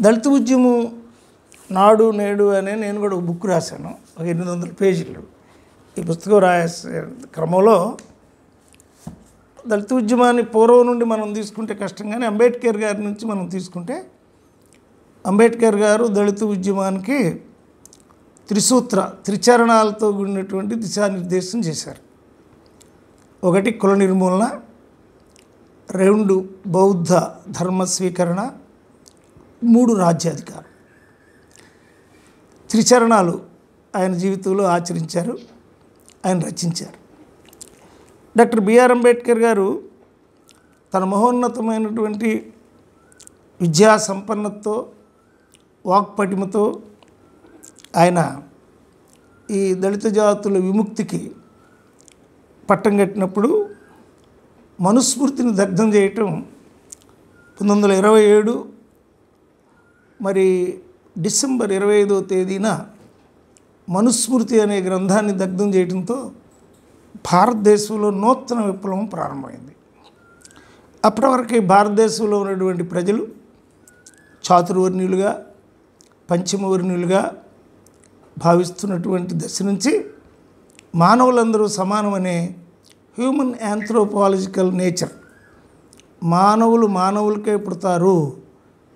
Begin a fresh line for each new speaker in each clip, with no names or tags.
దళిత ఉద్యమం నాడు నేడు అనే నేను కూడా ఒక బుక్ రాశాను ఒక ఎనిమిది వందల పేజీలు. ఈ పుస్తకం రాసే క్రమంలో దళిత ఉద్యమాన్ని పూర్వం నుండి మనం తీసుకుంటే కష్టం కానీ అంబేద్కర్ గారి నుంచి మనం తీసుకుంటే అంబేద్కర్ గారు దళిత ఉద్యమానికి త్రిసూత్ర త్రిచరణాలతో కూడినటువంటి దిశానిర్దేశం చేశారు. ఒకటి కుల నిర్మూలన రెండు బౌద్ధ ధర్మ స్వీకరణ మూడు రాజ్యాధికారం త్రిచరణాలు ఆయన జీవితంలో ఆచరించారు ఆయన రచించారు. డాక్టర్ బిఆర్ అంబేద్కర్ గారు తన మహోన్నతమైనటువంటి విద్యా సంపన్నతతో వాక్పటిమతో ఆయన ఈ దళిత జాతుల విముక్తికి పట్టం కట్టినప్పుడు మనుస్మృతిని దగ్ధం చేయటం పంతొమ్మిది వందల ఇరవై ఏడు మరి డిసెంబర్ ఇరవై ఐదో తేదీన మనుస్మృతి అనే గ్రంథాన్ని దగ్ధం చేయడంతో భారతదేశంలో నూతన విప్లవం ప్రారంభమైంది. అప్పటి వరకు భారతదేశంలో ఉన్నటువంటి ప్రజలు చాతుర్వర్ణ్యులుగా పంచమవర్ణ్యులుగా భావిస్తున్నటువంటి దశ నుంచి మానవులందరూ సమానమనే హ్యూమన్ యాంథ్రోపాలజికల్ నేచర్ మానవులు మానవులకే పుడతారు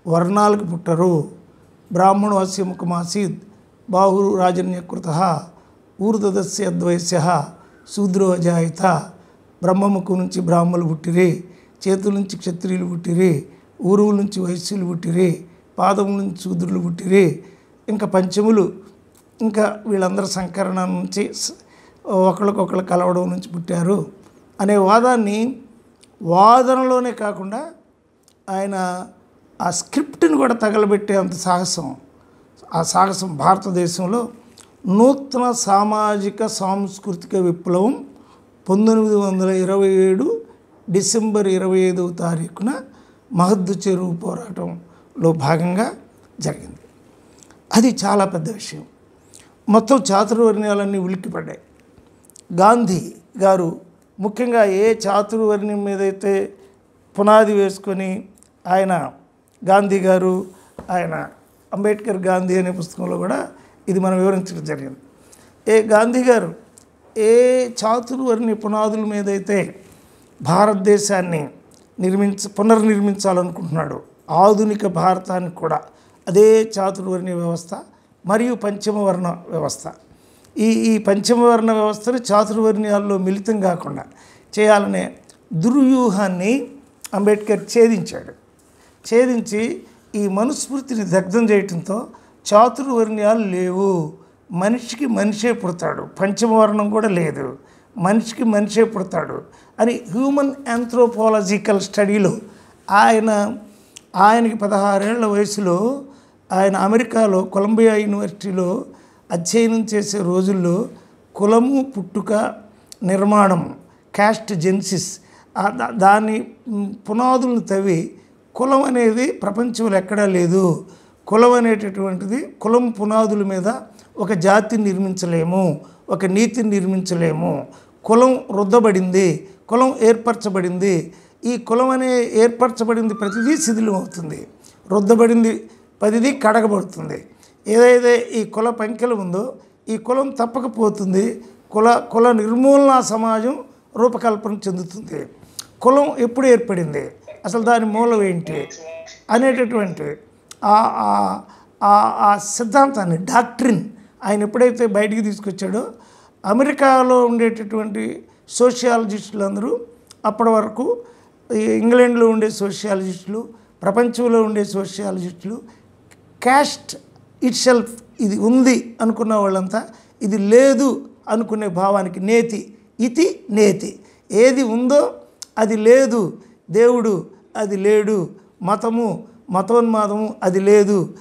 వర్ణాలకు పుట్టరు. బ్రాహ్మణు అస్య ముఖమాసీద్ బాహు రాజన్యకృత ఊర్ధదస్య అద్వైస్య శూద్రోజాయిత బ్రహ్మముఖం నుంచి బ్రాహ్మలు పుట్టిరి చేతుల నుంచి క్షత్రియులు పుట్టిరి ఊరువుల నుంచి వైశ్యులు పుట్టిరి పాదముల నుంచి శూద్రులు పుట్టిరి. ఇంకా పంచములు ఇంకా వీళ్ళందరి సంకరణ నుంచి ఒకరికొకరు కలవడం నుంచి పుట్టారు. అనే వాదాన్ని వాదనలోనే కాకుండా ఆయన ఆ స్క్రిప్ట్ని కూడా తగలబెట్టేంత సాహసం. ఆ సాహసం భారతదేశంలో నూతన సామాజిక సాంస్కృతిక విప్లవం పంతొమ్మిది వందల ఇరవై ఏడు డిసెంబర్ ఇరవై ఐదవ తారీఖున మహద్దు చెరువు పోరాటంలో భాగంగా జరిగింది. అది చాలా పెద్ద విషయం. మొత్తం చాతుర్వర్ణ్యాలన్నీ ఉలిక్కిపడ్డాయి. గాంధీ గారు ముఖ్యంగా ఏ చాతుర్వర్ణ్యం మీదైతే పునాది వేసుకొని ఆయన గాంధీ గారు ఆయన అంబేద్కర్ గాంధీ అనే పుస్తకంలో కూడా ఇది మనం వివరించడం జరిగింది. ఏ గాంధీ గారు ఏ చాతుర్వర్ణ్య పునాదుల మీదైతే భారతదేశాన్ని నిర్మించ పునర్నిర్మించాలనుకుంటున్నాడు ఆధునిక భారతానికి కూడా అదే చాతుర్వర్ణ్య వ్యవస్థ మరియు పంచమవర్ణ వ్యవస్థ. ఈ ఈ పంచమవర్ణ వ్యవస్థను చాతుర్వర్ణ్యాల్లో మిళితం కాకుండా చేయాలనే దుర్వ్యూహాన్ని అంబేద్కర్ ఛేదించాడు. ఛేదించి ఈ మనుస్మృతిని దగ్ధం చేయటంతో చాతుర్వర్ణ్యాలు లేవు. మనిషికి మనిషే పుడతాడు. పంచమవర్ణం కూడా లేదు. మనిషికి మనిషే పుడతాడు అని హ్యూమన్ ఆంథ్రోపాలజికల్ స్టడీలో ఆయన ఆయనకి పదహారేళ్ళ వయసులో ఆయన అమెరికాలో కొలంబియా యూనివర్సిటీలో అధ్యయనం చేసే రోజుల్లో కులము పుట్టుక నిర్మాణం క్యాస్ట్ జెన్సిస్ దాని పునాదులను తవ్వి కులం అనేది ప్రపంచంలో ఎక్కడా లేదు. కులం అనేటటువంటిది కులం పునాదుల మీద ఒక జాతిని నిర్మించలేము ఒక నీతిని నిర్మించలేము. కులం రుద్దబడింది కులం ఏర్పరచబడింది. ఈ కులం అనే ఏర్పరచబడింది ప్రతిదీ శిథిలం అవుతుంది రుద్దబడింది ప్రతిదీ కడగబడుతుంది. ఏదైతే ఈ కుల పంకెలు ఉందో ఈ కులం తప్పకపోతుంది. కుల కుల నిర్మూలన సమాజం రూపకల్పన చెందుతుంది. కులం ఎప్పుడు ఏర్పడింది? అసలు దాని మూలం ఏంటి? అనేటటువంటి ఆ- సిద్ధాంతాన్ని డాక్ట్రిన్ ఆయన ఎప్పుడైతే బయటికి తీసుకొచ్చాడో అమెరికాలో ఉండేటటువంటి సోషియాలజిస్టులు అందరూ అప్పటి వరకు ఇంగ్లాండ్లో ఉండే సోషియాలజిస్టులు ప్రపంచంలో ఉండే సోషియాలజిస్టులు క్యాస్ట్ ఇట్ సెల్ఫ్ ఇది ఉంది అనుకున్న వాళ్ళంతా ఇది లేదు అనుకునే భావానికి నేతి ఇతి నేతి. ఏది ఉందో అది లేదు దేవుడు అది లేడు మతము మతోన్మాదము అది లేదు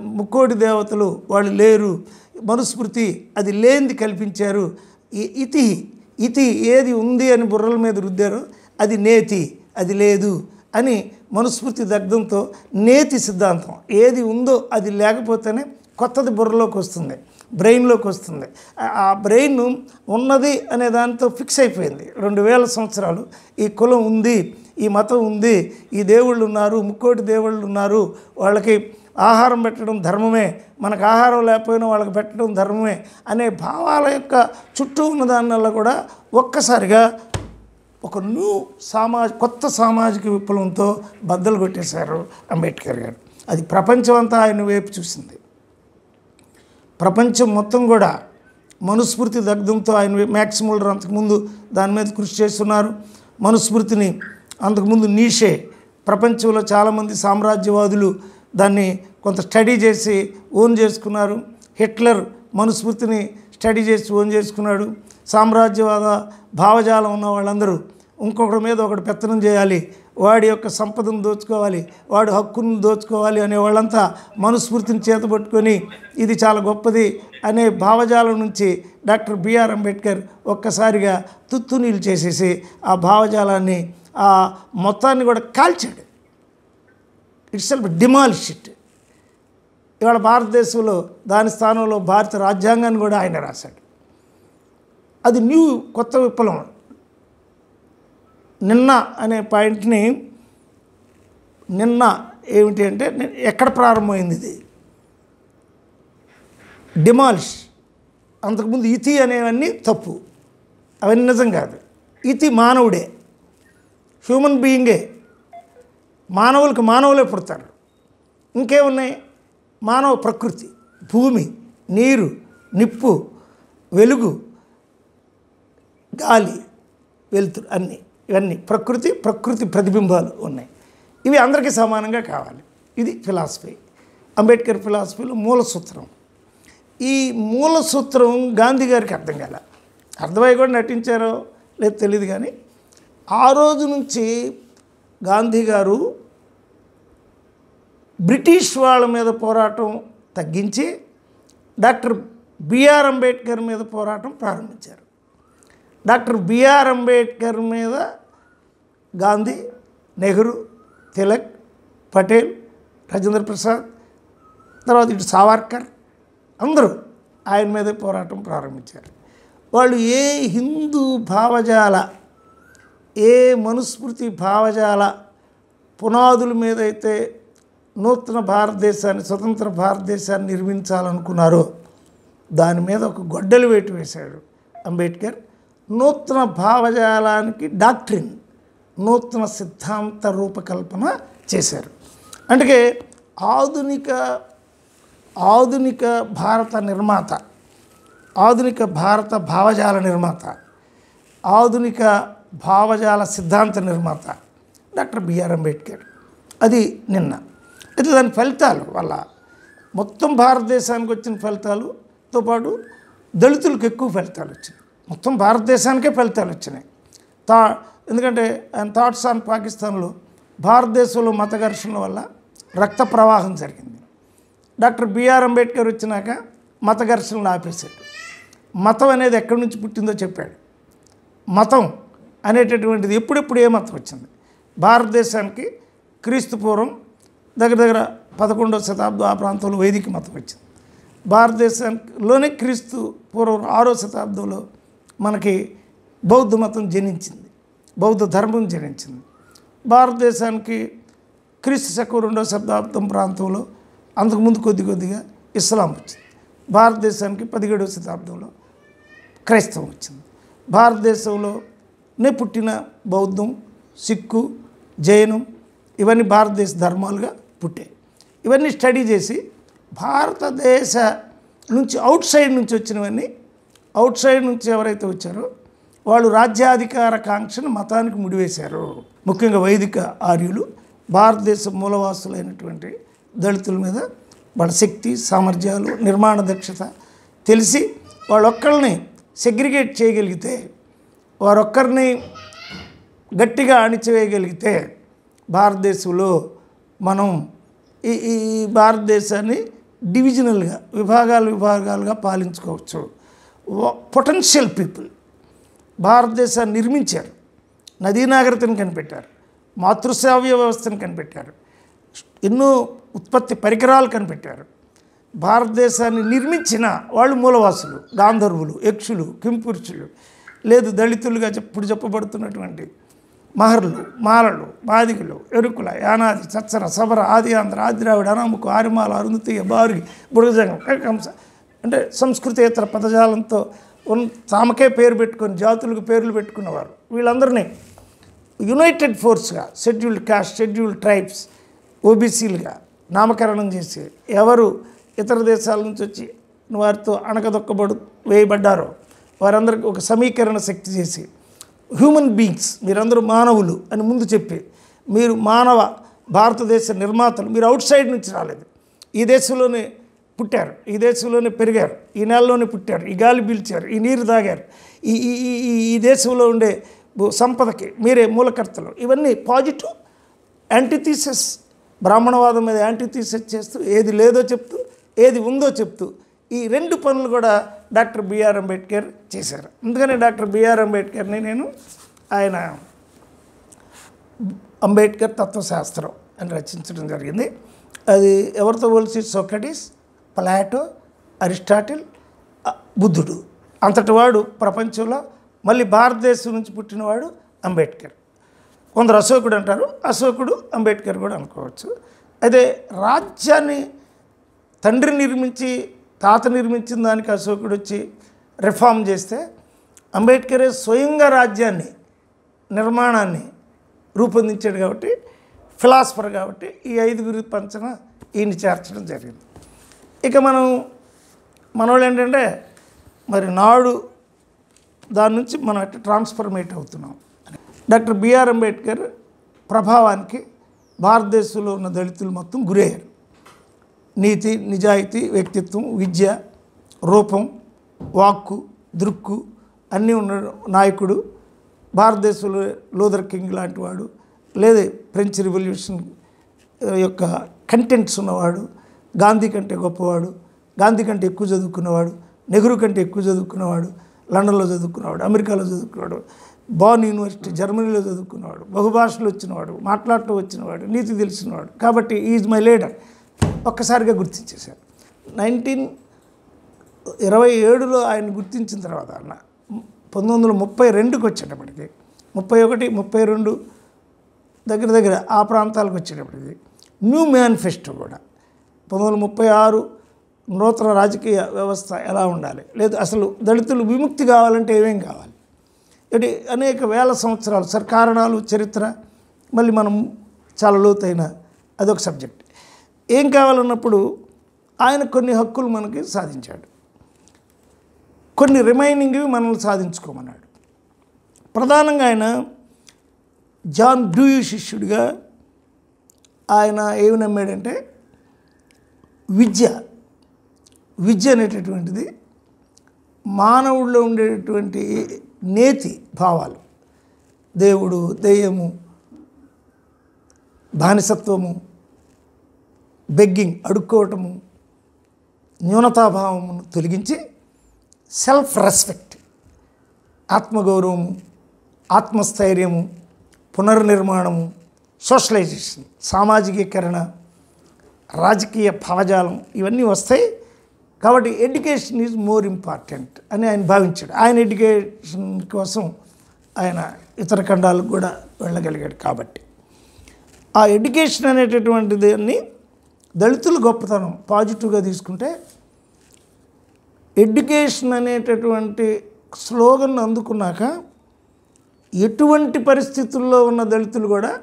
ముక్కోటి దేవతలు వాళ్ళు లేరు మనుస్మృతి అది లేనిది కల్పించారు. ఇతి ఇతి ఏది ఉంది అని బుర్రల మీద రుద్దారో అది నేతి అది లేదు అని మనుస్మృతి దగ్ధంతో నేతి సిద్ధాంతం. ఏది ఉందో అది లేకపోతేనే కొత్తది బుర్రలోకి వస్తుంది బ్రెయిన్లోకి వస్తుంది. ఆ- ఆ బ్రెయిన్ ఉన్నది అనే దాంతో ఫిక్స్ అయిపోయింది. రెండు వేల సంవత్సరాలు ఈ కులం ఉంది ఈ మతం ఉంది ఈ దేవుళ్ళు ఉన్నారు ముక్కోటి దేవుళ్ళు ఉన్నారు వాళ్ళకి ఆహారం పెట్టడం ధర్మమే మనకు ఆహారం లేకపోయినా వాళ్ళకి పెట్టడం ధర్మమే అనే భావాల యొక్క చుట్టూ ఉన్న దానివల్ల కూడా ఒక్కసారిగా ఒక న్యూ సామాజ కొత్త సామాజిక విప్లవంతో బద్దలు కొట్టేశారు అంబేద్కర్ గారు. అది ప్రపంచం అంతా ఆయన వైపు చూసింది. ప్రపంచం మొత్తం కూడా మనుస్మృతి దగ్ధంతో ఆయన మ్యాక్సిమల్ అంతకుముందు దాని మీద కృషి చేస్తున్నారు. మనుస్మృతిని అంతకుముందు నీషే ప్రపంచంలో చాలామంది సామ్రాజ్యవాదులు దాన్ని కొంత స్టడీ చేసి ఓన్ చేసుకున్నారు. హిట్లర్ మనుస్మృతిని స్టడీ చేసి ఓన్ చేసుకున్నాడు. సామ్రాజ్యవాద భావజాలం ఉన్న వాళ్ళందరూ ఇంకొకటి మీద ఒకటి పెత్తనం చేయాలి. వాడి యొక్క సంపదను దోచుకోవాలి. వాడి హక్కును దోచుకోవాలి అనే వాళ్ళంతా మనుస్మృతిని చేతపట్టుకొని ఇది చాలా గొప్పది అనే భావజాలం నుంచి డాక్టర్ బిఆర్ అంబేద్కర్ ఒక్కసారిగా తుత్తునీలు చేసేసి ఆ భావజాలాన్ని మొత్తాన్ని కూడా కాల్చాడు. ఇట్స్ సెల్ఫ్ డిమాలిష్ ఇట్ ఇవాళ భారతదేశంలో దాని స్థానంలో భారత రాజ్యాంగాన్ని కూడా ఆయన రాశాడు. అది న్యూ కొత్త విప్లవం. నిన్న అనే పాయింట్ని నిన్న ఏమిటి అంటే ఎక్కడ ప్రారంభమైంది ఇది? డిమాలిష్ అంతకుముందు ఇతి అనేవన్నీ తప్పు. అవన్నీ నిజం కాదు. ఇతి మానవుడే. హ్యూమన్ బీయింగే. మానవులకు మానవులే పుడతారు. ఇంకేమున్నాయి? మానవ ప్రకృతి భూమి నీరు నిప్పు వెలుగు గాలి వెలుతురు అన్నీ ఇవన్నీ ప్రకృతి ప్రకృతి ప్రతిబింబాలు ఉన్నాయి. ఇవి అందరికీ సమానంగా కావాలి. ఇది ఫిలాసఫీ. అంబేద్కర్ ఫిలాసఫీలో మూల సూత్రం. ఈ మూల సూత్రం గాంధీ గారికి అర్థం కాల. అర్థమై కూడా నటించారో లేదు తెలియదు కానీ ఆ రోజు నుంచి గాంధీ గారు బ్రిటిష్ వాళ్ళ మీద పోరాటం తగ్గించి డాక్టర్ బిఆర్ అంబేద్కర్ మీద పోరాటం ప్రారంభించారు. డాక్టర్ బిఆర్ అంబేద్కర్ మీద గాంధీ నెహ్రూ తిలక్ పటేల్ రాజేంద్ర ప్రసాద్ తర్వాత ఇటు సావర్కర్ అందరూ ఆయన మీదే పోరాటం ప్రారంభించారు. వాళ్ళు ఏ హిందూ భావజాల ఏ మనుస్మృతి భావజాల పునాదుల మీద అయితే నూతన భారతదేశాన్ని స్వతంత్ర భారతదేశాన్ని నిర్మించాలనుకున్నారో దాని మీద ఒక గొడ్డలి వేటు వేశాడు అంబేద్కర్. నూతన భావజాలానికి డాక్ట్రిన్ నూతన సిద్ధాంత రూపకల్పన చేశారు. అంటే ఆధునిక ఆధునిక భారత నిర్మాత ఆధునిక భారత భావజాల నిర్మాత ఆధునిక భావజాల సిద్ధాంత నిర్మాత డాక్టర్ బిఆర్ అంబేద్కర్. అది నిన్న. అయితే దాని ఫలితాలు వల్ల మొత్తం భారతదేశానికి వచ్చిన ఫలితాలుతో పాటు దళితులకు ఎక్కువ ఫలితాలు వచ్చినాయి. మొత్తం భారతదేశానికే ఫలితాలు వచ్చినాయి. తా ఎందుకంటే ఆయన థాట్స్ ఆన్ పాకిస్తాన్లో భారతదేశంలో మత ఘర్షణల వల్ల రక్త ప్రవాహం జరిగింది. డాక్టర్ బిఆర్ అంబేద్కర్ వచ్చినాక మత ఘర్షణలు ఆపేశాడు. మతం అనేది ఎక్కడి నుంచి పుట్టిందో చెప్పాడు. మతం అనేటటువంటిది ఎప్పుడెప్పుడు ఏ మతం వచ్చింది? భారతదేశానికి క్రీస్తు పూర్వం దగ్గర దగ్గర పదకొండవ శతాబ్దం ఆ ప్రాంతంలో వైదిక మతం వచ్చింది. భారతదేశంలోనే క్రీస్తు పూర్వం ఆరో శతాబ్దంలో మనకి బౌద్ధ మతం జనించింది. బౌద్ధ ధర్మం జనించింది. భారతదేశానికి క్రీస్తు శకం రెండవ శతాబ్దం ప్రాంతంలో అంతకుముందు కొద్ది కొద్దిగా ఇస్లాం వచ్చింది. భారతదేశానికి పదిహేడవ శతాబ్దంలో క్రైస్తవం వచ్చింది. భారతదేశంలోనే పుట్టిన బౌద్ధం సిక్కు జైనం ఇవన్నీ భారతదేశ ధర్మాలుగా పుట్టాయి. ఇవన్నీ స్టడీ చేసి భారతదేశ నుంచి అవుట్ సైడ్ నుంచి వచ్చినవన్నీ అవుట్ సైడ్ నుంచి ఎవరైతే వచ్చారో వాళ్ళు రాజ్యాధికార కాంక్షను మతానికి ముడివేశారు. ముఖ్యంగా వైదిక ఆర్యులు భారతదేశ మూలవాసులైనటువంటి దళితుల మీద వాళ్ళ శక్తి సామర్థ్యాలు నిర్మాణ దక్షత తెలిసి వాళ్ళొక్కళ్ళని సెగ్రిగేట్ చేయగలిగితే వారొక్కరిని గట్టిగా అణిచివేయగలిగితే భారతదేశంలో మనం ఈ ఈ భారతదేశాన్ని డివిజనల్గా విభాగాలు విభాగాలుగా పాలించుకోవచ్చు. పొటెన్షియల్ పీపుల్ భారతదేశాన్ని నిర్మించారు. నదీ నాగరికతను కనిపెట్టారు. మాతృశ్రావ్య వ్యవస్థను కనిపెట్టారు. ఎన్నో ఉత్పత్తి పరికరాలు కనిపెట్టారు. భారతదేశాన్ని నిర్మించిన వాళ్ళు మూలవాసులు గాంధర్వులు యక్షులు కింపురుషులు లేదు దళితులుగా చెప్పుడు ఇప్పుడు చెప్పబడుతున్నటువంటి మహర్లు మాలలు మాదిగులు ఎరుకుల యానాది చచ్చర సబర ఆది ఆంధ్ర ఆదిరావిడ అనాముకు ఆరిమాల అరుంధతీయ బారుగి బుడగజంగం కంస అంటే సంస్కృతేతర పదజాలంతో తామకే పేరు పెట్టుకొని జాతులకు పేర్లు పెట్టుకున్నవారు. వీళ్ళందరినీ యునైటెడ్ ఫోర్స్గా షెడ్యూల్డ్ కాస్ట్ షెడ్యూల్డ్ ట్రైబ్స్ ఓబీసీలుగా నామకరణం చేసి ఎవరు ఇతర దేశాల నుంచి వచ్చి వారితో అణకదొక్కబడు వేయబడ్డారో వారందరికీ ఒక సమీకరణ శక్తి చేసి హ్యూమన్ బీయింగ్స్ మీరందరూ మానవులు అని ముందు చెప్పి మీరు మానవ భారతదేశ నిర్మాతలు మీరు అవుట్ సైడ్ నుంచి రాలేదు. ఈ దేశంలోనే పుట్టారు ఈ దేశంలోనే పెరిగారు ఈ నెలలోనే పుట్టారు ఈ గాలి పీల్చారు ఈ నీరు తాగారు ఈ ఈ ఈ- ఈ ఈ దేశంలో ఉండే సంపదకి మీరే మూలకర్తలు ఇవన్నీ పాజిటివ్ యాంటీథీసెస్ బ్రాహ్మణవాదం మీద యాంటీథీసెస్ చేస్తూ ఏది లేదో చెప్తూ ఏది ఉందో చెప్తూ ఈ రెండు పనులు కూడా డాక్టర్ బిఆర్ అంబేద్కర్ చేశారు. అందుకని డాక్టర్ బిఆర్ అంబేద్కర్ని నేను ఆయన అంబేద్కర్ తత్వశాస్త్రం అని రచించడం జరిగింది. అది ఎవరితో పోల్చి? సోక్రటీస్ ప్లాటో అరిస్టాటిల్ బుద్ధుడు. అంతటి వాడు ప్రపంచంలో మళ్ళీ భారతదేశం నుంచి పుట్టినవాడు అంబేద్కర్. కొందరు అశోకుడు అంటారు. అశోకుడు అంబేద్కర్ కూడా అనుకోవచ్చు. అయితే రాజ్యాన్ని తండ్రి నిర్మించి తాత నిర్మించిన దానికి అశోకుడు వచ్చి రిఫార్మ్ చేస్తే అంబేద్కరే స్వయంగా రాజ్యాన్ని నిర్మాణాన్ని రూపొందించాడు కాబట్టి ఫిలాసఫర్ కాబట్టి ఈ ఐదుగురి పంచన ఈయన చేర్చడం జరిగింది. ఇక మనం మనోళ్ళు ఏంటంటే మరి నాడు దాని నుంచి మనం అట్లా ట్రాన్స్ఫర్మేట్ అవుతున్నాం. డాక్టర్ బిఆర్ అంబేద్కర్ ప్రభావానికి భారతదేశంలో ఉన్న దళితులు మొత్తం గురయ్యారు. నీతి నిజాయితీ వ్యక్తిత్వం విద్య రూపం వాక్కు దృక్కు అన్నీ ఉన్న నాయకుడు భారతదేశంలో లూథర్ కింగ్ లాంటి వాడు లేదా ఫ్రెంచ్ రివల్యూషన్ యొక్క కంటెంట్స్ ఉన్నవాడు గాంధీ కంటే గొప్పవాడు గాంధీ కంటే ఎక్కువ చదువుకున్నవాడు నెహ్రూ కంటే ఎక్కువ చదువుకున్నవాడు లండన్లో చదువుకున్నవాడు అమెరికాలో చదువుకున్నవాడు బాన్ యూనివర్సిటీ జర్మనీలో చదువుకున్నవాడు బహుభాషలు వచ్చినవాడు మాట్లాడటం వచ్చినవాడు నీతి తెలిసినవాడు. కాబట్టి ఈజ్ మై లీడర్ ఒక్కసారిగా గుర్తించేశారు. నైన్టీన్ ఇరవై ఏడులో ఆయన గుర్తించిన తర్వాత అన్న పంతొమ్మిది వందల ముప్పై రెండుకి వచ్చేటప్పటికి ముప్పై ఒకటి ముప్పై రెండు దగ్గర దగ్గర ఆ ప్రాంతాలకు వచ్చేటప్పటికి న్యూ మేనిఫెస్టో కూడా పంతొమ్మిది వందల ముప్పై ఆరు నూతన రాజకీయ వ్యవస్థ ఎలా ఉండాలి? లేదు అసలు దళితులు విముక్తి కావాలంటే ఏమేం కావాలి? ఇటు అనేక వేల సంవత్సరాలు సర్కారణాలు చరిత్ర మళ్ళీ మనం చాలా లోతైన అదొక సబ్జెక్ట్. ఏం కావాలన్నప్పుడు ఆయన కొన్ని హక్కులు మనకి సాధించాడు. కొన్ని రిమైనింగ్వి మనల్ని సాధించుకోమన్నాడు. ప్రధానంగా ఆయన జాన్ బ్రూయు శిష్యుడిగా ఆయన ఏమి నమ్మాడంటే విద్య. విద్య అనేటటువంటిది మానవుల్లో ఉండేటటువంటి నేతి భావాలు. దేవుడు దెయ్యము బానిసత్వము బెగ్గింగ్ అడుక్కోవటము న్యూనతాభావమును తొలగించి సెల్ఫ్ రెస్పెక్ట్ ఆత్మగౌరవము ఆత్మస్థైర్యము పునర్నిర్మాణము సోషలైజేషన్ సామాజికీకరణ రాజకీయ భావజాలం ఇవన్నీ వస్తాయి. కాబట్టి ఎడ్యుకేషన్ ఈజ్ మోర్ ఇంపార్టెంట్ అని ఆయన భావించాడు. ఆయన ఎడ్యుకేషన్ కోసం ఆయన ఇతర ఖండాలకు కూడా వెళ్ళగలిగాడు కాబట్టి. ఆ ఎడ్యుకేషన్ అనేటటువంటి దాన్ని దళితులు గొప్పతనం పాజిటివ్గా తీసుకుంటే ఎడ్యుకేషన్ అనేటటువంటి స్లోగన్ అందుకున్నాక ఎటువంటి పరిస్థితుల్లో ఉన్న దళితులు కూడా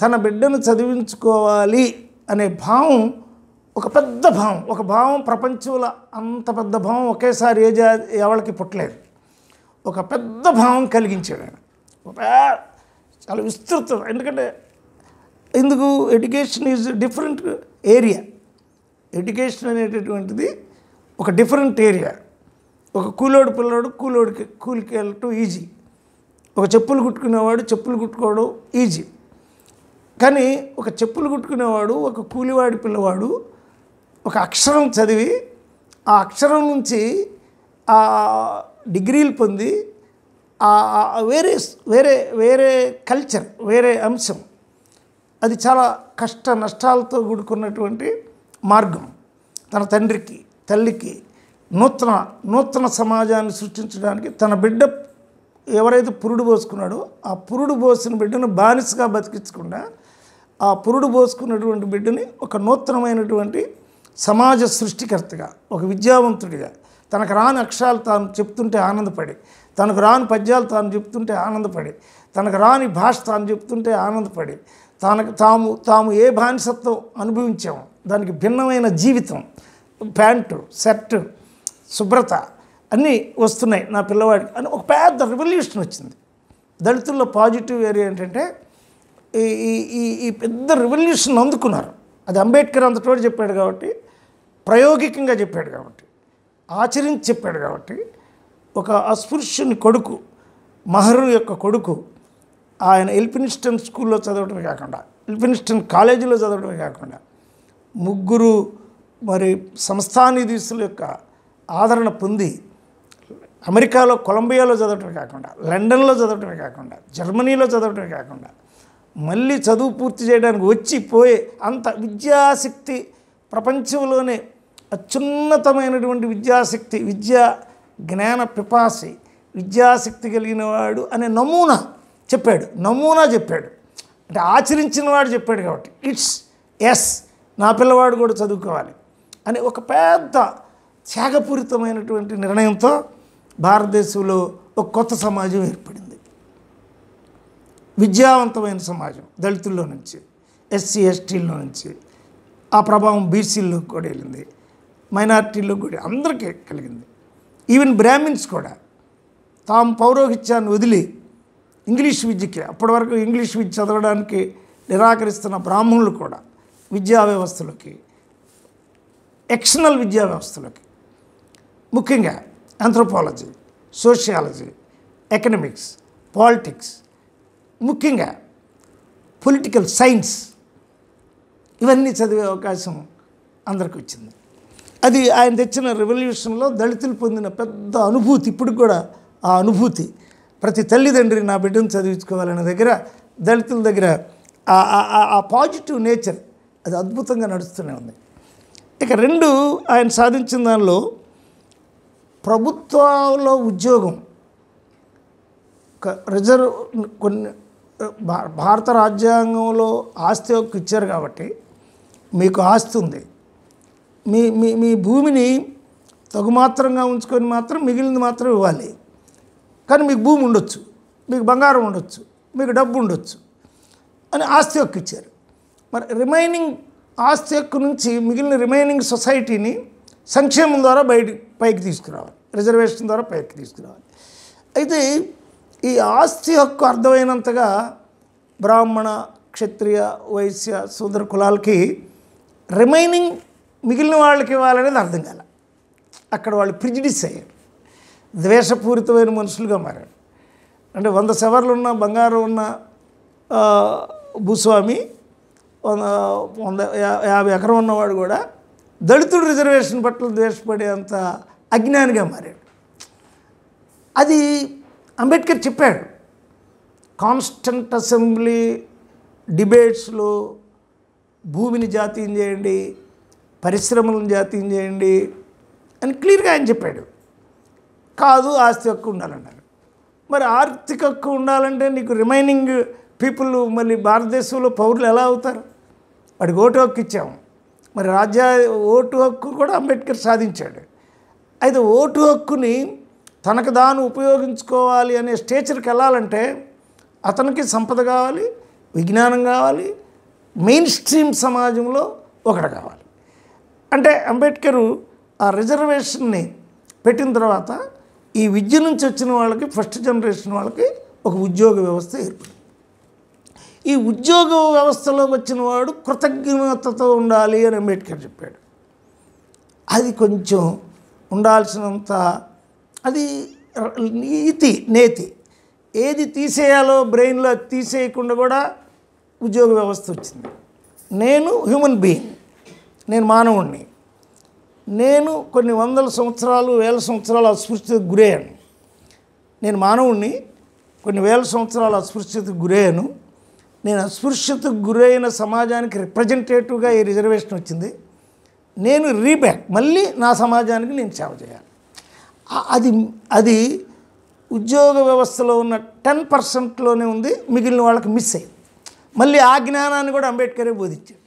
తన బిడ్డను చదివించుకోవాలి అనే భావం ఒక పెద్ద భావం ఒక భావం ప్రపంచంలో అంత పెద్ద భావం ఒకేసారి ఏ జా ఎవరికి పుట్టలేదు. ఒక పెద్ద భావం కలిగించాడు ఆయన. ఒక చాలా విస్తృతం. ఎందుకంటే ఎందుకు? Education is different area. Education అనేటటువంటిది ఒక డిఫరెంట్ ఏరియా ఒక కూలోడు పిల్లోడు కూలోడికి కూలికి వెళ్ళటం ఈజీ ఒక చెప్పులు కుట్టుకునేవాడు చెప్పులు కుట్టుకోవడం ఈజీ కానీ ఒక చెప్పులు కుట్టుకునేవాడు ఒక కూలివాడి పిల్లవాడు ఒక అక్షరం చదివి ఆ అక్షరం నుంచి ఆ డిగ్రీలు పొంది ఆ వేరే వేరే వేరే కల్చర్ వేరే అంశం అది చాలా కష్ట నష్టాలతో కూడుకున్నటువంటి మార్గం. తన తండ్రికి తల్లికి నూతన నూతన సమాజాన్ని సృష్టించడానికి తన బిడ్డ ఎవరైతే పురుడు పోసుకున్నాడో ఆ పురుడు పోసిన బిడ్డను బానిసగా బతికించకుండా ఆ పురుడు పోసుకున్నటువంటి బిడ్డని ఒక నూతనమైనటువంటి సమాజ సృష్టికర్తగా ఒక విద్యావంతుడిగా తనకు రాని అక్షరాలు తాను చెప్తుంటే ఆనందపడి తనకు రాని పద్యాలు తాను చెప్తుంటే ఆనందపడి తనకు రాని భాష తాను చెప్తుంటే ఆనందపడి తనకు తాము తాము ఏ బానిసత్వం అనుభవించామో దానికి భిన్నమైన జీవితం ప్యాంటు షర్ట్ శుభ్రత అన్నీ వస్తున్నాయి నా పిల్లవాడికి అని ఒక పెద్ద రెవల్యూషన్ వచ్చింది. దళితుల్లో పాజిటివ్ ఏరియా ఏంటంటే ఈ ఈ ఈ ఈ పెద్ద రెవల్యూషన్ అందుకున్నారు. అది అంబేద్కర్ అంతటోడు చెప్పాడు కాబట్టి ప్రాయోగికంగా చెప్పాడు కాబట్టి ఆచరించి చెప్పాడు కాబట్టి ఒక అస్పృశ్యుని కొడుకు మహరు యొక్క కొడుకు ఆయన ఎల్పినిస్టన్ స్కూల్లో చదవడమే కాకుండా ఎల్పినిస్టన్ కాలేజీలో చదవడమే కాకుండా ముగ్గురు మరి సంస్థానిధీసుల యొక్క ఆదరణ పొంది అమెరికాలో కొలంబియాలో చదవటమే కాకుండా లండన్లో చదవటమే కాకుండా జర్మనీలో చదవటమే కాకుండా మళ్ళీ చదువు పూర్తి చేయడానికి వచ్చి పోయే అంత విద్యాశక్తి ప్రపంచంలోనే అత్యున్నతమైనటువంటి విద్యాశక్తి విద్యా జ్ఞాన పిపాసి విద్యాశక్తి కలిగిన వాడు అనే నమూనా చెప్పాడు. నమూనా చెప్పాడు. అంటే ఆచరించిన వాడు చెప్పాడు కాబట్టి. ఇట్స్ ఎస్ నా పిల్లవాడు కూడా చదువుకోవాలి అని ఒక పెద్ద త్యాగపూరితమైనటువంటి నిర్ణయంతో భారతదేశంలో ఒక కొత్త సమాజం ఏర్పడింది. విద్యావంతమైన సమాజం దళితుల్లో నుంచి ఎస్సీ ఎస్టీల్లో నుంచి. ఆ ప్రభావం బీసీల్లో కూడా వెళ్ళింది. మైనార్టీల్లో కూడా అందరికీ కలిగింది. ఈవెన్ బ్రాహ్మిన్స్ కూడా తాము పౌరోహిత్యాన్ని వదిలి ఇంగ్లీష్ విద్యకి అప్పటి వరకు ఇంగ్లీష్ విద్య చదవడానికి నిరాకరిస్తున్న బ్రాహ్మణులు కూడా విద్యా వ్యవస్థలోకి ఎక్స్టర్నల్ విద్యా వ్యవస్థలోకి. ముఖ్యంగా ఆంథ్రోపాలజీ సోషియాలజీ ఎకనమిక్స్ పాలిటిక్స్ ముఖ్యంగా పొలిటికల్ సైన్స్ ఇవన్నీ చదివే అవకాశం అందరికి వచ్చింది అది ఆయన తెచ్చిన రెవల్యూషన్లో దళితులు పొందిన పెద్ద అనుభూతి ఇప్పుడు కూడా ఆ అనుభూతి. ప్రతి తల్లిదండ్రి నా బిడ్డను చదివించుకోవాలనే దగ్గర దళితుల దగ్గర ఆ- ఆ- పాజిటివ్ నేచర్ అది అద్భుతంగా నడుస్తూనే ఉంది. ఇక రెండు ఆయన సాధించిన దానిలో ప్రభుత్వంలో ఉద్యోగం రిజర్వ్ కొన్ని భారత రాజ్యాంగంలో ఆస్తి హక్కు ఇచ్చారు కాబట్టి మీకు ఆస్తి ఉంది. మీ మీ మీ భూమిని తగుమాత్రంగా ఉంచుకొని మాత్రం మిగిలింది మాత్రం ఇవ్వాలి. కానీ మీకు భూమి ఉండొచ్చు మీకు బంగారం ఉండొచ్చు మీకు డబ్బు ఉండొచ్చు అని ఆస్తి హక్కు ఇచ్చారు. మరి రిమైనింగ్ ఆస్తి హక్కు నుంచి మిగిలిన రిమైనింగ్ సొసైటీని సంక్షేమం ద్వారా బయట పైకి తీసుకురావాలి రిజర్వేషన్ ద్వారా పైకి తీసుకురావాలి. అయితే ఈ ఆస్తి హక్కు అర్థమైనంతగా బ్రాహ్మణ క్షత్రియ వైశ్య శూద్ర కులాలకి రిమైనింగ్ మిగిలిన వాళ్ళకి ఇవ్వాలనేది అర్థం కాల. అక్కడ వాళ్ళు ప్రిజిడిస్ అయ్యారు. ద్వేషపూరితమైన మనుషులుగా మారాడు. అంటే వంద సెవర్లు ఉన్న బంగారం ఉన్న భూస్వామి వంద వంద యాభై ఎకరం ఉన్నవాడు కూడా దళితుడు రిజర్వేషన్ పట్ల ద్వేషపడే అంత అజ్ఞానిగా మారాడు. అది అంబేద్కర్ చెప్పాడు. కాన్స్టంట్ అసెంబ్లీ డిబేట్స్లో భూమిని జాతీయం చేయండి పరిశ్రమలను జాతీయం చేయండి అని క్లియర్గా ఆయన చెప్పాడు. కాదు ఆస్తి హక్కు ఉండాలన్నారు. మరి ఆర్థిక హక్కు ఉండాలంటే నీకు రిమైనింగ్ పీపుల్ మళ్ళీ భారతదేశంలో పౌరులు ఎలా అవుతారు? వాడికి ఓటు హక్కు ఇచ్చాము. మరి రాజ్య ఓటు హక్కు కూడా అంబేద్కర్ సాధించాడు. అయితే ఓటు హక్కుని తనకు దాన్ని ఉపయోగించుకోవాలి అనే స్టేచర్కి వెళ్ళాలంటే అతనికి సంపద కావాలి విజ్ఞానం కావాలి మెయిన్ స్ట్రీమ్ సమాజంలో ఒకటి కావాలి. అంటే అంబేద్కరు ఆ రిజర్వేషన్ని పెట్టిన తర్వాత ఈ విద్య నుంచి వచ్చిన వాళ్ళకి ఫస్ట్ జనరేషన్ వాళ్ళకి ఒక ఉద్యోగ వ్యవస్థ ఏర్పడింది. ఈ ఉద్యోగ వ్యవస్థలో వచ్చిన వాడు కృతజ్ఞతతో ఉండాలి అని అంబేద్కర్ చెప్పాడు. అది కొంచెం ఉండాల్సినంత అది నీతి నేతి. ఏది తీసేయాలో బ్రెయిన్లో తీసేయకుండా కూడా ఉద్యోగ వ్యవస్థ వచ్చింది. నేను హ్యూమన్ బీయింగ్ నేను మానవుణ్ణి. నేను కొన్ని వందల సంవత్సరాలు వేల సంవత్సరాలు అస్పృశ్యతకు గురయ్యాను. నేను మానవుణ్ణి కొన్ని వేల సంవత్సరాలు అస్పృశ్యతకు గురయ్యాను. నేను అస్పృశ్యతకు గురైన సమాజానికి రిప్రజెంటేటివ్గా ఈ రిజర్వేషన్ వచ్చింది. నేను రీబ్యాక్ మళ్ళీ నా సమాజానికి నేను సేవ చేయాలి. అది అది ఉద్యోగ వ్యవస్థలో ఉన్న టెన్ పర్సెంట్లోనే ఉంది మిగిలిన వాళ్ళకి మిస్ అయింది మళ్ళీ ఆ జ్ఞానాన్ని కూడా అంబేద్కరే బోధించాడు.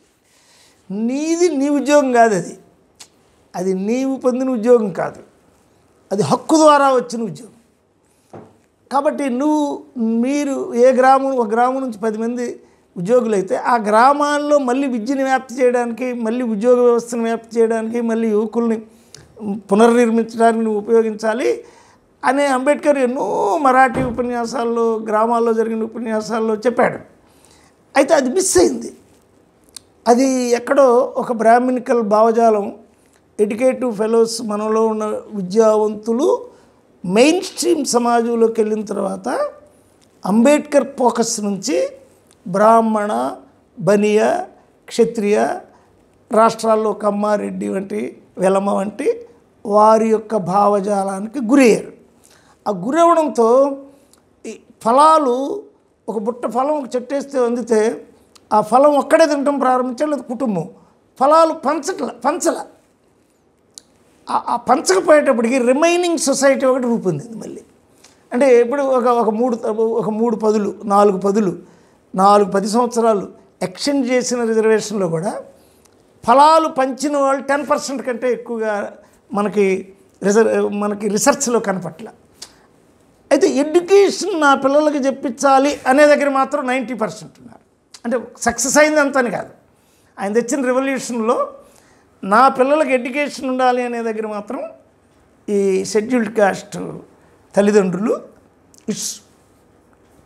నీది నీ ఉద్యోగం కాదు అది. అది నీవు పొందిన ఉద్యోగం కాదు. అది హక్కు ద్వారా వచ్చిన ఉద్యోగం. కాబట్టి నువ్వు మీరు ఏ గ్రామం ఒక గ్రామం నుంచి పది మంది ఉద్యోగులు అయితే ఆ గ్రామాల్లో మళ్ళీ విద్యను వ్యాప్తి చేయడానికి మళ్ళీ ఉద్యోగ వ్యవస్థను వ్యాప్తి చేయడానికి మళ్ళీ యువకుల్ని పునర్నిర్మించడానికి నువ్వు ఉపయోగించాలి అనే అంబేద్కర్ ఎన్నో మరాఠీ ఉపన్యాసాల్లో గ్రామాల్లో జరిగిన ఉపన్యాసాల్లో చెప్పాడు. అయితే అది మిస్ అయింది. అది ఎక్కడో ఒక బ్రాహ్మణికల్ భావజాలం ఎడ్యుకేటివ్ ఫెలోస్ మనలో ఉన్న విద్యావంతులు మెయిన్ స్ట్రీమ్ సమాజంలోకి వెళ్ళిన తర్వాత అంబేద్కర్ ఫోకస్ నుంచి బ్రాహ్మణ బనియ క్షత్రియ రాష్ట్రాల్లో కమ్మారెడ్డి వంటి వెలమ వంటి వారి యొక్క భావజాలానికి గురయ్యారు. ఆ గురవడంతో ఈ ఫలాలు ఒక బుట్ట ఫలం ఒక చెట్టేస్తే అందితే ఆ ఫలం ఒక్కడే తినడం ప్రారంభించాలి లేదా కుటుంబం. ఫలాలు పంచట్ల పంచల. ఆ- పంచకపోయేటప్పటికి రిమైనింగ్ సొసైటీ ఒకటి రూపొందింది మళ్ళీ. అంటే ఇప్పుడు ఒక ఒక మూడు ఒక మూడు పదులు నాలుగు పదులు నాలుగు పది సంవత్సరాలు ఎక్స్టెండ్ చేసిన రిజర్వేషన్లో కూడా ఫలాలు పంచిన వాళ్ళు టెన్ పర్సెంట్ కంటే ఎక్కువగా మనకి రిజర్వ్ మనకి రీసెర్చ్లో కనపట్ల. అయితే ఎడ్యుకేషన్ నా పిల్లలకి చెప్పించాలి అనే దగ్గర మాత్రం నైంటీ పర్సెంట్ ఉన్నారు. అంటే సక్సెస్ అయింది అంతని కాదు. ఆయన తెచ్చిన రెవల్యూషన్లో నా పిల్లలకి ఎడ్యుకేషన్ ఉండాలి అనే దగ్గర మాత్రం ఈ షెడ్యూల్డ్ కాస్ట్ తల్లిదండ్రులు ఇట్స్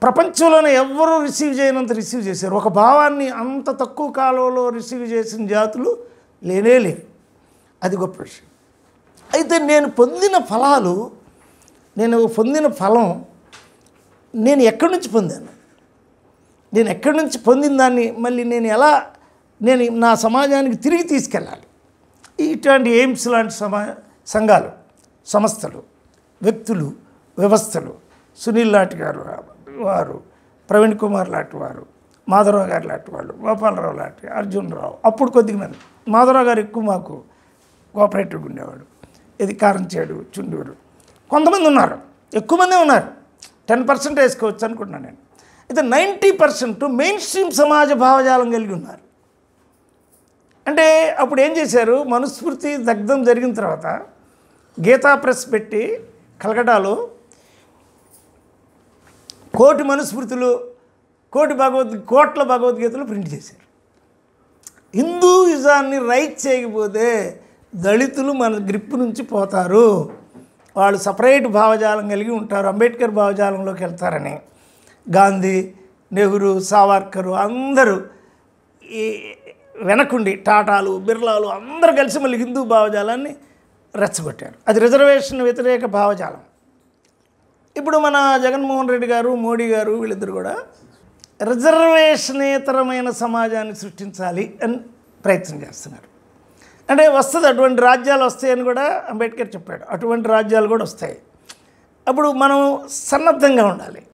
ప్రపంచంలోనే ఎవరు రిసీవ్ చేయనంత రిసీవ్ చేశారు. ఒక భావాన్ని అంత తక్కువ కాలంలో రిసీవ్ చేసిన జాతులు లేనే లేవు. అది గొప్ప విషయం. అయితే నేను పొందిన ఫలాలు నేను పొందిన ఫలం నేను ఎక్కడి నుంచి పొందాను? నేను ఎక్కడి నుంచి పొందిన దాన్ని మళ్ళీ నేను ఎలా నేను నా సమాజానికి తిరిగి తీసుకెళ్ళాలి? ఇటువంటి ఎయిమ్స్ లాంటి సమా సంఘాలు సంస్థలు వ్యక్తులు వ్యవస్థలు సునీల్ లాంటి గారు వారు ప్రవీణ్ కుమార్ లాంటి వారు మాధవరావు గారు లాంటి వాళ్ళు గోపాలరావు లాంటి అర్జున్ రావు అప్పుడు కొద్దిగా మంది. మాధవరావు గారు ఎక్కువ మాకు కోఆపరేటివ్గా ఉండేవాడు. ఇది కారంచేడు చుండూరు. కొంతమంది ఉన్నారు. ఎక్కువ మంది ఉన్నారు. టెన్ పర్సెంట్ వేసుకోవచ్చు అనుకుంటున్నాను నేను. అయితే నైంటీ పర్సెంట్ మెయిన్ స్ట్రీమ్ సమాజ భావజాలం కలిగి ఉన్నారు. అంటే అప్పుడు ఏం చేశారు? మనుస్మృతి దగ్ధం జరిగిన తర్వాత గీతా ప్రెస్ పెట్టి కలకటాలో కోటి మనుస్మృతులు కోటి భగవద్ కోట్ల భగవద్గీతలు ప్రింట్ చేశారు. హిందూయిజాన్ని రైట్ చేయకపోతే దళితులు మన గ్రిప్ నుంచి పోతారు. వాళ్ళు సపరేట్ భావజాలం కలిగి ఉంటారు. అంబేద్కర్ భావజాలంలోకి వెళ్తారని. గాంధీ నెహ్రూ సావర్కరు అందరూ ఈ వెనకుండి టాటాలు బిర్లాలు అందరూ కలిసి మళ్ళీ హిందూ భావజాలాన్ని రెచ్చగొట్టారు. అది రిజర్వేషన్ వ్యతిరేక భావజాలం. ఇప్పుడు మన జగన్మోహన్ రెడ్డి గారు మోడీ గారు వీళ్ళిద్దరు కూడా రిజర్వేషనేతరమైన సమాజాన్ని సృష్టించాలి అని ప్రయత్నం చేస్తున్నారు. అంటే వస్తుంది అటువంటి రాజ్యాలు వస్తాయని కూడా అంబేద్కర్ చెప్పాడు. అటువంటి రాజ్యాలు కూడా వస్తాయి. అప్పుడు మనం సన్నద్ధంగా ఉండాలి.